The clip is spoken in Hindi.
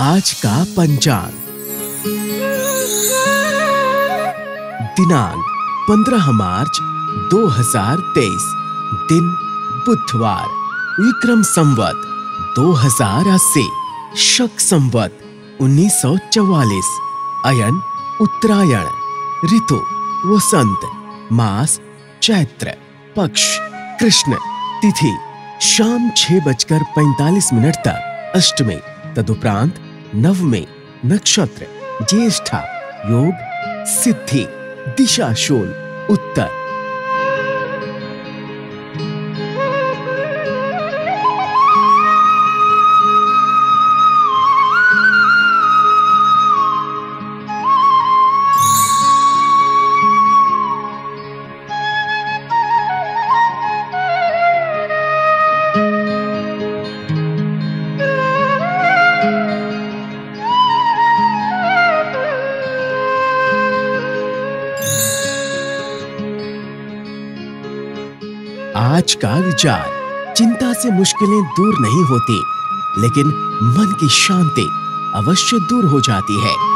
आज का पंचांग। दिनांक 15 मार्च 2023 दिन बुधवार, विक्रम संवत 2080 शक संवत 1944 अयन, उत्तरायण, ऋतु, वसंत, मास, चैत्र, पक्ष, कृष्ण, तिथि, शाम छह बजकर पैंतालीस मिनट तक, अष्टमी, तदुपरांत नवमी नक्षत्र ज्येष्ठा योग सिद्धि दिशा शोल उत्तर। आज का विचार। चिंता से मुश्किलें दूर नहीं होती, लेकिन मन की शांति अवश्य दूर हो जाती है।